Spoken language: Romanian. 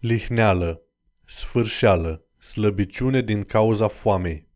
Lihneală, sfârșeală, slăbiciune din cauza foamei.